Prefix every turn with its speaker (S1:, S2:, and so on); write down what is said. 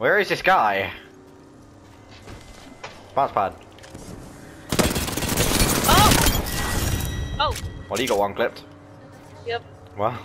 S1: Where is this guy? Bounce pad.
S2: Oh! Oh!
S1: Well, you got one clipped.
S2: Yep.
S1: Well.